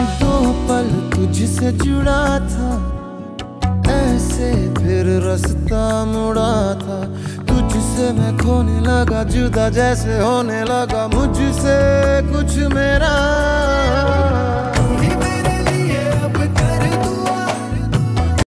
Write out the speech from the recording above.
दो पल तुझसे जुड़ा था। ऐसे फिर रास्ता मुड़ा था। तुझसे मैं खोने लगा, जुदा जैसे होने लगा मुझसे।